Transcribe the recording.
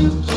you